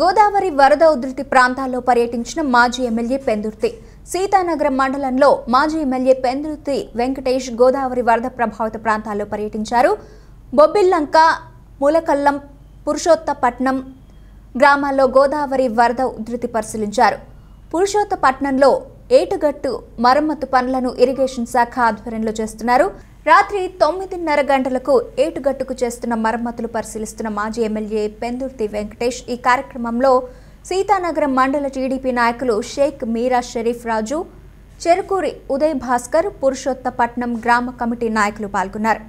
గోదావరి వరద ఉధృతి ప్రాంతాల్లో పర్యటించిన మాజీ ఎమ్మెల్యే పెందుర్తి. సీతానగరం మండలంలో మాజీ ఎమ్మెల్యే పెందుర్తి వెంకటేష్ గోదావరి వరద ప్రభావిత ప్రాంతాల్లో పర్యటించారు. బొబ్బిల్లంక మూలకల్లం పురుషోత్తపట్నం గ్రామాల్లో గోదావరి వరద ఉధృతి పరిశీలించారు. పురుషోత్తపట్నంలో ఏటుగట్టు మరమ్మతు పనులను ఇరిగేషన్ శాఖ ఆధ్వర్యంలో చేస్తున్నారు. రాత్రి తొమ్మిదిన్నర గంటలకు ఏటుగట్టుకు చేస్తున్న మరమ్మతులు పరిశీలిస్తున్న మాజీ ఎమ్మెల్యే పెందుర్తి వెంకటేష్ ఈ కార్యక్రమంలో సీతానగరం మండల టీడీపీ నాయకులు షేక్ మీరా షరీఫ్ రాజు చెరుకూరి ఉదయ్ భాస్కర్ పురుషోత్తపట్నం గ్రామ కమిటీ నాయకులు పాల్గొన్నారు.